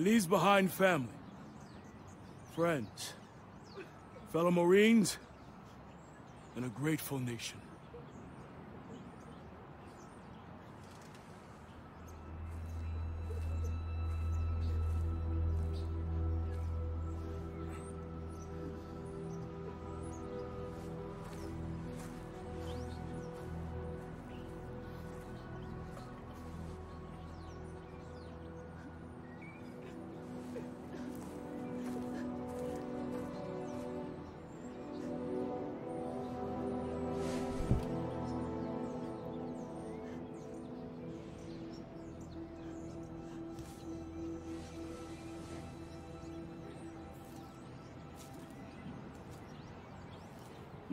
Leaves behind family, friends, fellow Marines, and a grateful nation.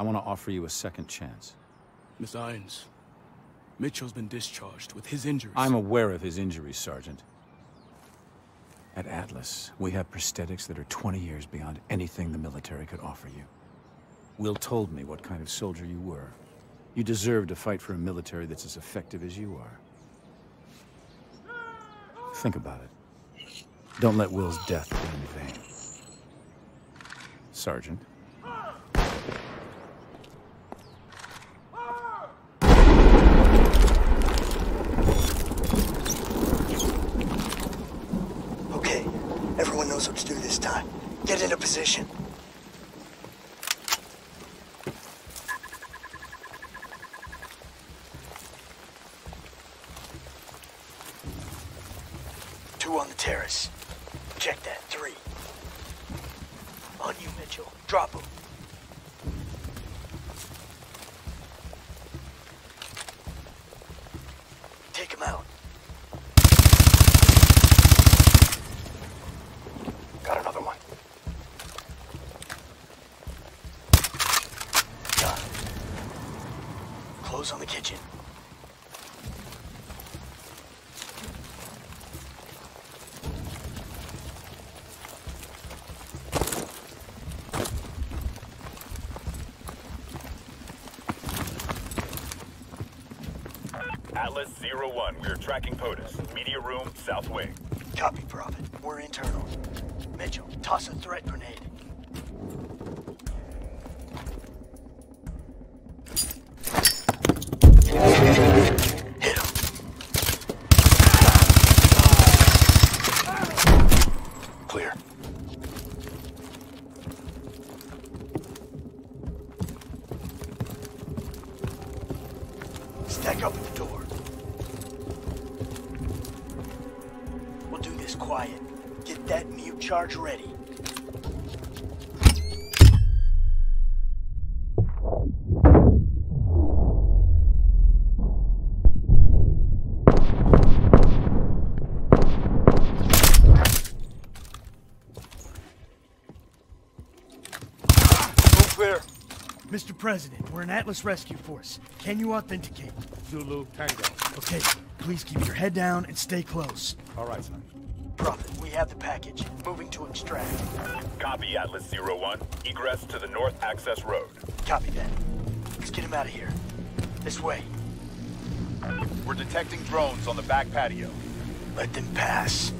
I want to offer you a second chance. Miss Irons, Mitchell's been discharged with his injuries. I'm aware of his injuries, Sergeant. At Atlas, we have prosthetics that are 20 years beyond anything the military could offer you. Will told me what kind of soldier you were. You deserve to fight for a military that's as effective as you are. Think about it. Don't let Will's death be in vain. Sergeant. Okay, everyone knows what to do this time. Get into position. Two on the terrace. Check that, three. On you, Mitchell. Drop him. Take him out. Got another one. Done. On the kitchen. Atlas Zero One, we are tracking POTUS. Media room, south wing. Copy, Prophet. We're internal. Mitchell, toss a threat grenade. President, we're an Atlas Rescue Force. Can you authenticate? Zulu Tango. Okay, please keep your head down and stay close. All right, sir. Prophet, we have the package. Moving to extract. Copy, Atlas Zero One. Egress to the north access road. Copy that. Let's get him out of here. This way. We're detecting drones on the back patio. Let them pass.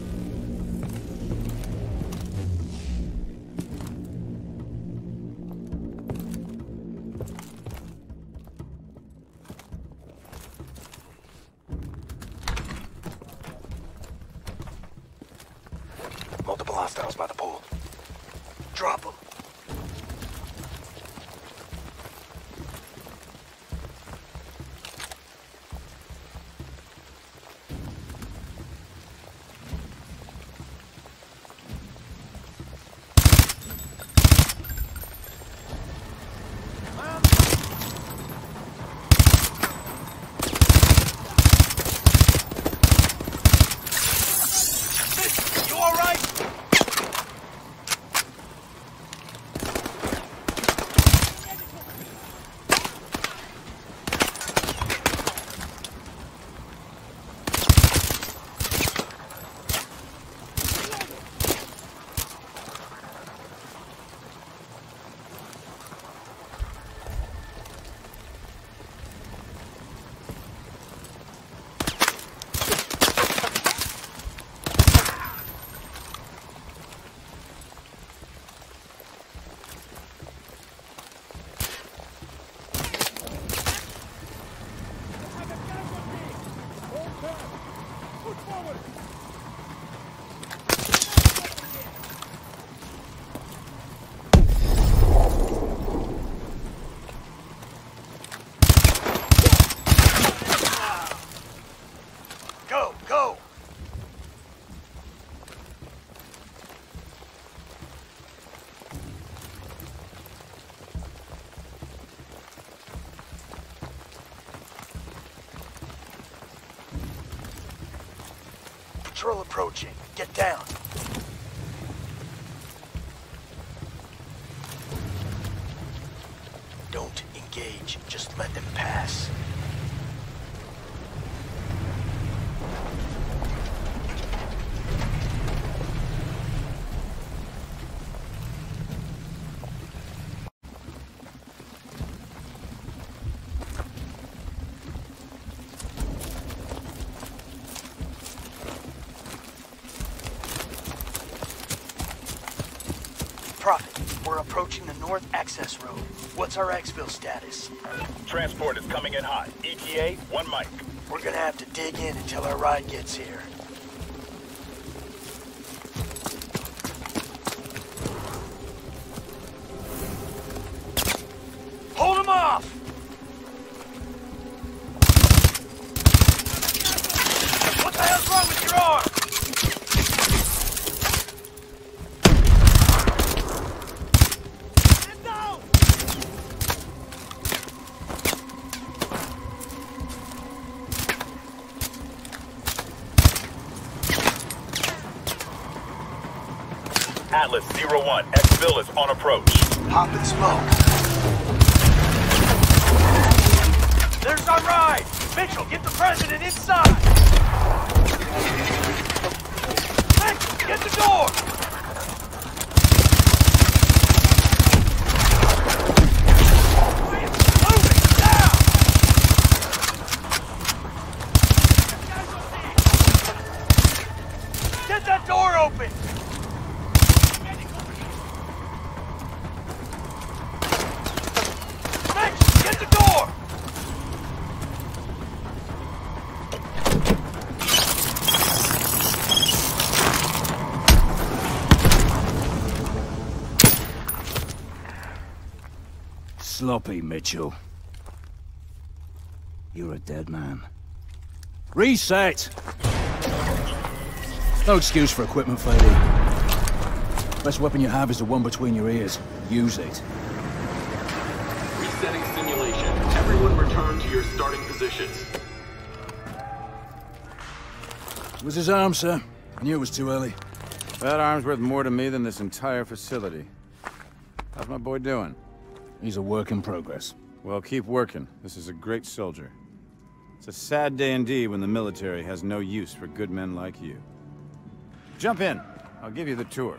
Approaching. Get down. Prophet, we're approaching the north access road. What's our exfil status? Transport is coming in hot. ETA, one mic. We're gonna have to dig in until our ride gets here. Hold him off! What the hell's wrong with your arm? Get down! Atlas Zero One. Is on approach. Pop and smoke. There's our ride! Mitchell, get the president inside! Mitchell, get the door! Moving, down! Get that door open! Mitch, get the door! Sloppy, Mitchell. you're a dead man. Reset! No excuse for equipment failure. Best weapon you have is the one between your ears. Use it. Resetting simulation. Everyone return to your starting positions. It was his arm, sir. I knew it was too early. That arm's worth more to me than this entire facility. How's my boy doing? He's a work in progress. Well, keep working. This is a great soldier. It's a sad day indeed when the military has no use for good men like you. Jump in. I'll give you the tour.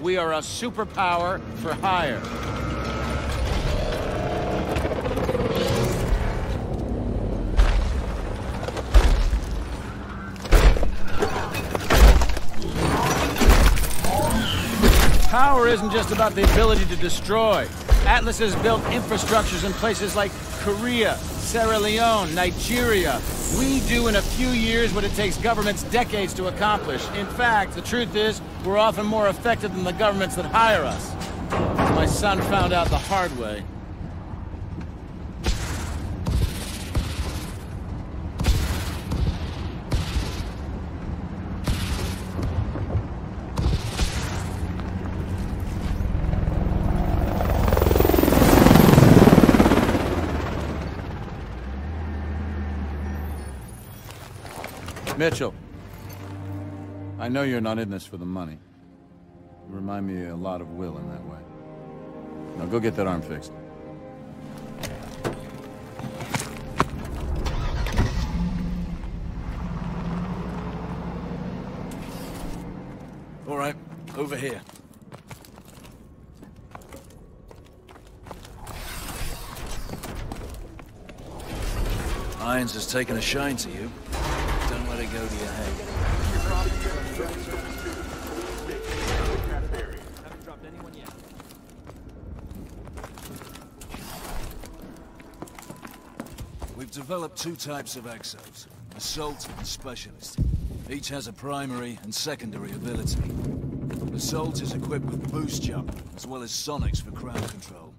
We are a superpower for hire. Power isn't just about the ability to destroy. Atlas has built infrastructures in places like Korea, Sierra Leone, Nigeria. We do in a few years what it takes governments decades to accomplish. In fact, the truth is, we're often more effective than the governments that hire us. My son found out the hard way. Mitchell. I know you're not in this for the money. You remind me a lot of Will in that way. Now go get that arm fixed. All right, over here. Irons has taken a shine to you. We've developed two types of exos, Assault and Specialist. Each has a primary and secondary ability. Assault is equipped with boost jump, as well as sonics for crowd control.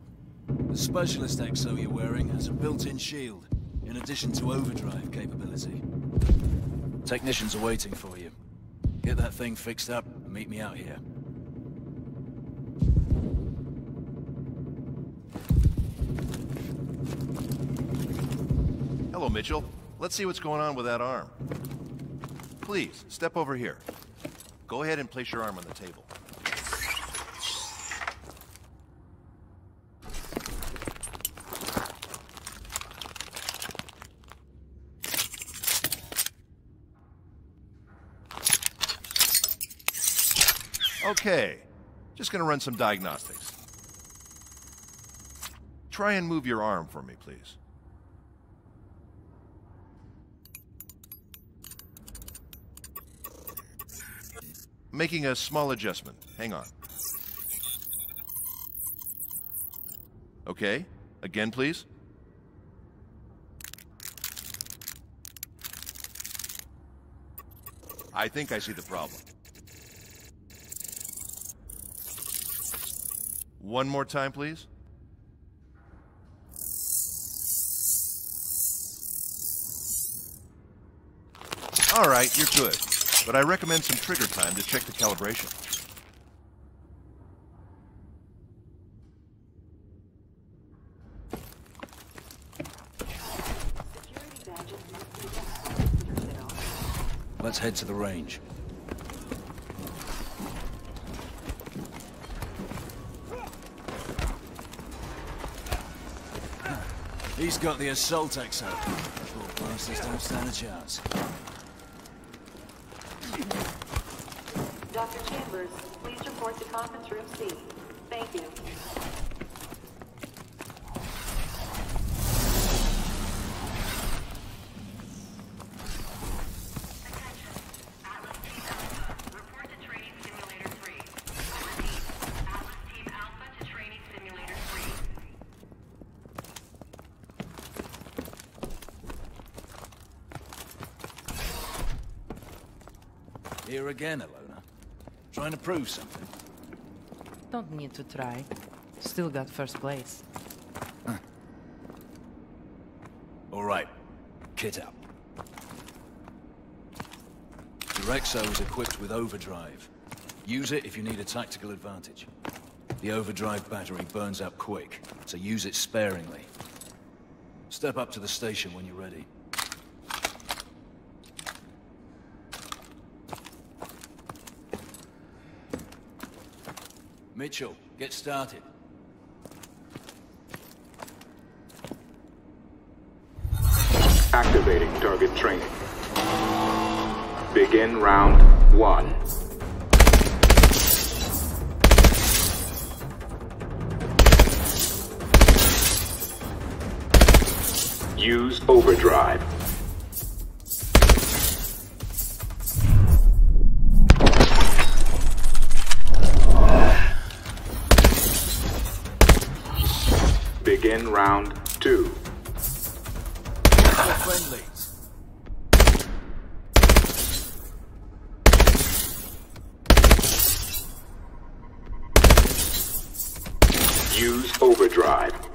The Specialist exo you're wearing has a built-in shield, in addition to overdrive capability. Technicians are waiting for you. Get that thing fixed up and meet me out here. Hello, Mitchell. Let's see what's going on with that arm. Please, step over here. Go ahead and place your arm on the table. Okay, just gonna run some diagnostics. Try and move your arm for me, please. Making a small adjustment. Hang on. Okay, again, please. I think I see the problem. One more time, please. All right, you're good. But I recommend some trigger time to check the calibration. Let's head to the range. He's got the assault exo. Poor bastards don't stand a chance. Dr. Chambers, please report to conference room C. Thank you. Again, Alona. Trying to prove something. Don't need to try. Still got first place. All right. Kit up. Exo is equipped with overdrive. Use it if you need a tactical advantage. The overdrive battery burns up quick, so use it sparingly. Step up to the station when you're ready. Mitchell, get started. Activating target training. Begin round one. Use overdrive. Begin round two. Use overdrive.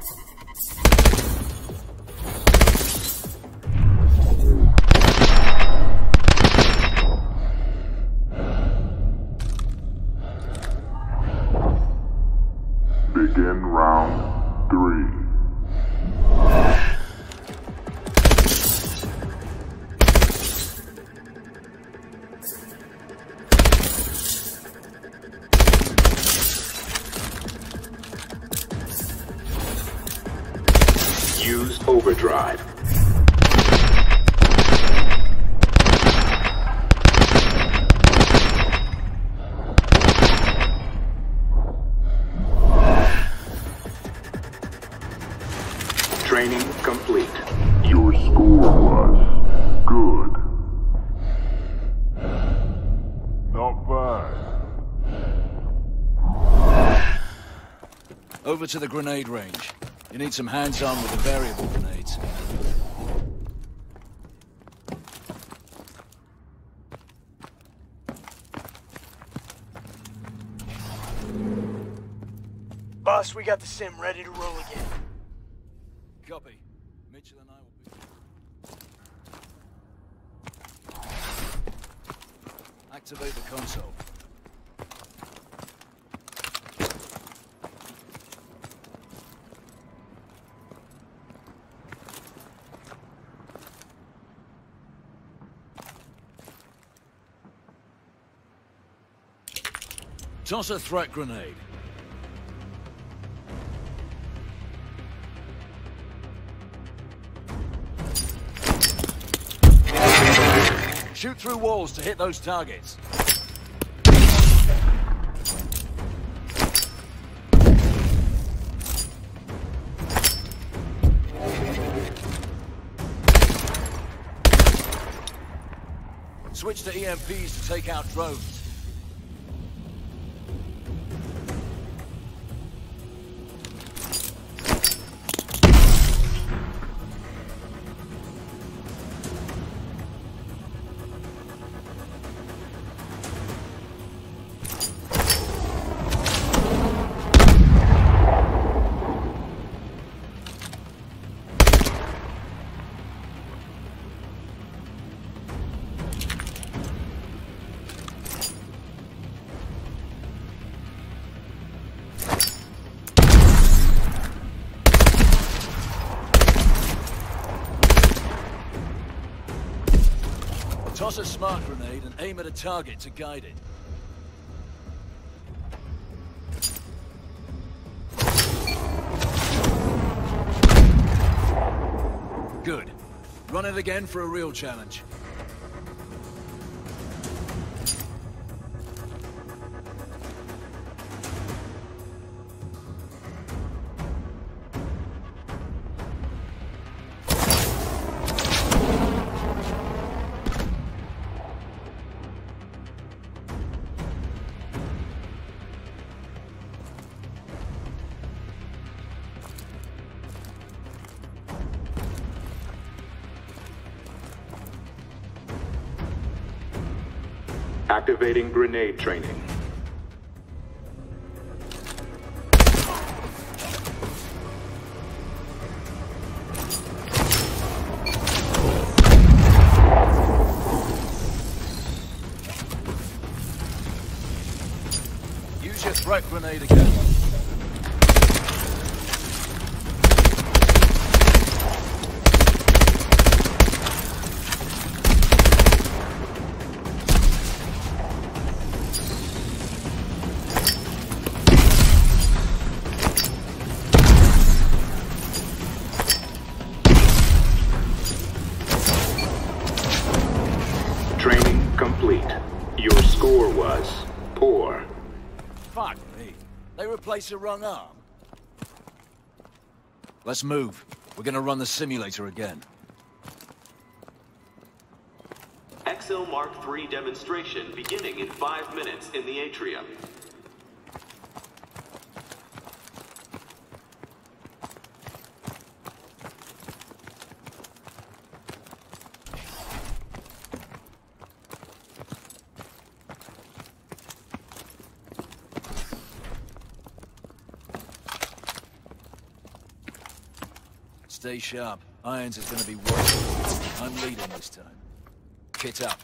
Over to the grenade range. You need some hands-on with the variable grenades. Boss, we got the sim ready to roll again. Copy. Mitchell and I will be... Activate the console. Toss a threat grenade. Shoot through walls to hit those targets. Switch to EMPs to take out drones. Toss a smart grenade and aim at a target to guide it. Good. Run it again for a real challenge. Activating grenade training. Use your threat grenade again. Score was poor. Fuck me. They replaced the wrong arm. Let's move. We're gonna run the simulator again. XL Mark III demonstration beginning in five minutes in the atrium. Stay sharp. Irons is gonna be working. I'm leading this time. Kit up.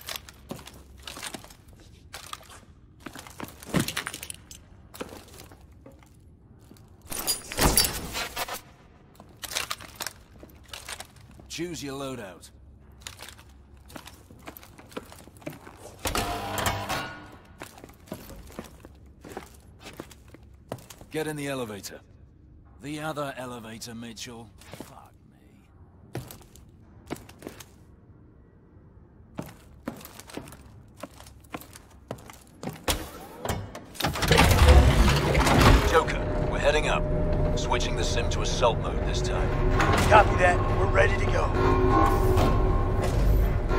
Choose your loadout. Get in the elevator. The other elevator, Mitchell. Fuck me. Joker, we're heading up. Switching the sim to assault mode this time. Copy that. We're ready to go.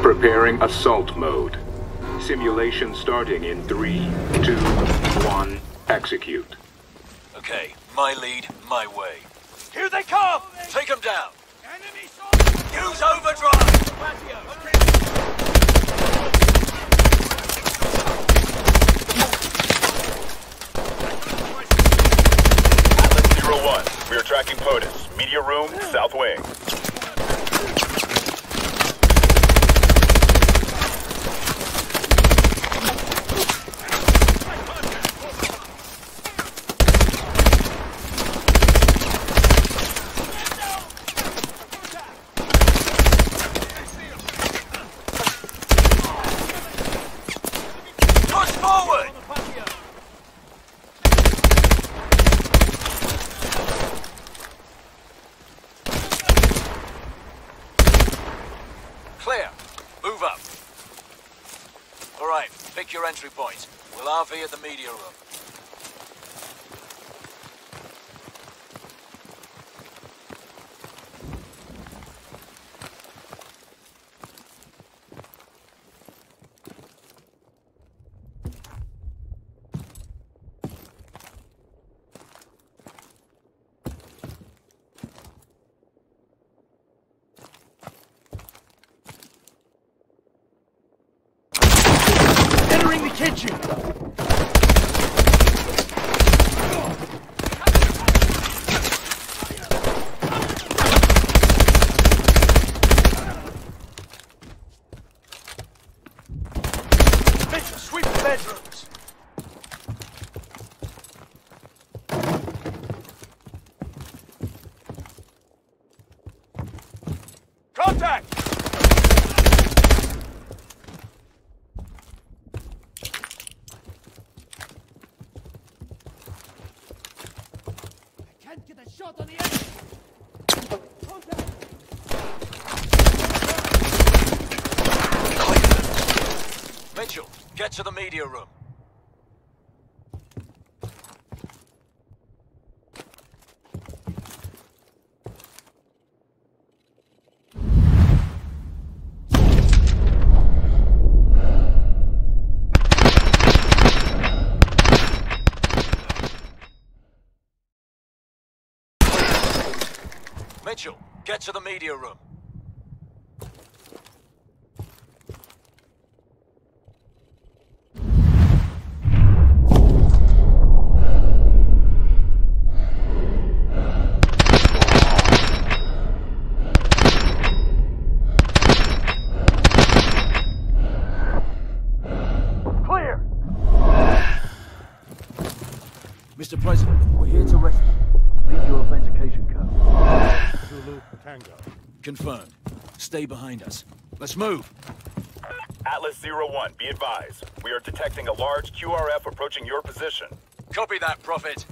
Preparing assault mode. Simulation starting in three, two, one, execute. Okay, my lead, my way. Here they come! Take them down! Use overdrive! Atlas Zero One. We are tracking POTUS. Media room, south wing. Push forward! Clear. Move up. All right, pick your entry point. The media room. Entering the kitchen! Mitchell, sweep the bedrooms! Contact! Mitchell, get to the media room. Mitchell, get to the media room. Confirmed. Stay behind us. Let's move. Atlas Zero One, be advised. We are detecting a large QRF approaching your position. Copy that, Prophet.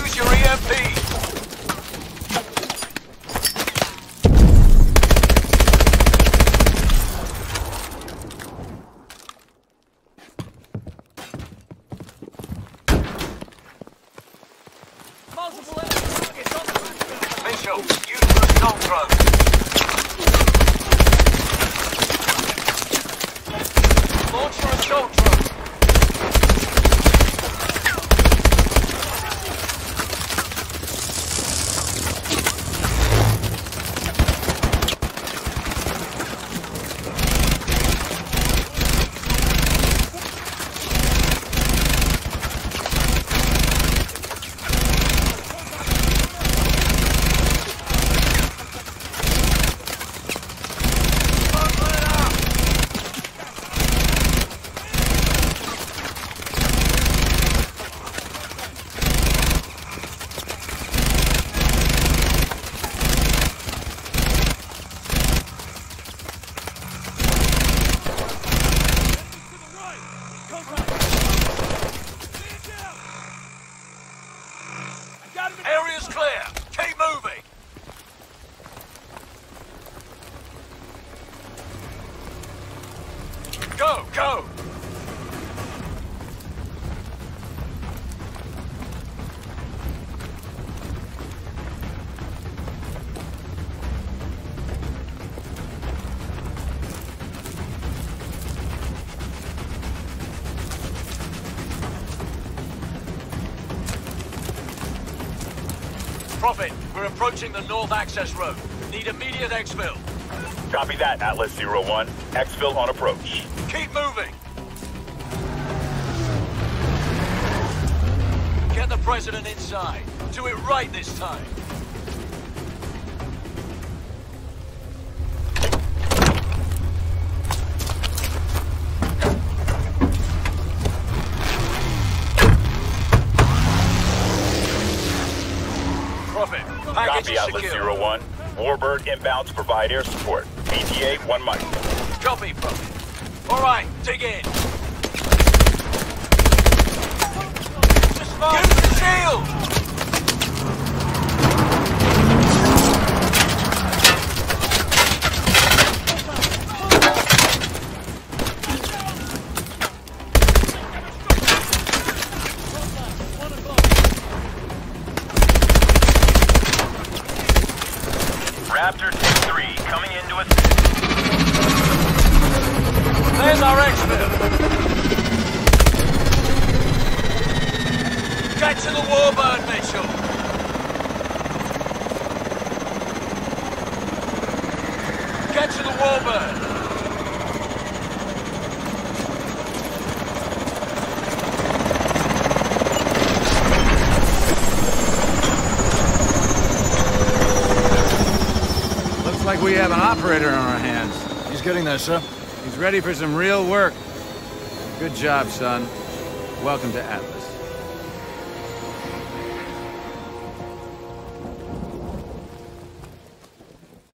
Use your EMP! Prophet, we're approaching the north access road. Need immediate exfil. Copy that, Atlas Zero One. Exfil on approach. Keep moving. Get the president inside. Do it right this time. Atlas secure. Zero One. Warbird inbound to provide air support. ETA one mic. Copy, Prophet. All right, dig in. Get the shield! Raptor 6-3 coming into assist. There's our exfil. Get to the Warbird, Mitchell. Get to the Warbird. Looks like we have an operator on our hands. Sir. He's ready for some real work. Good job, son. Welcome to Atlas.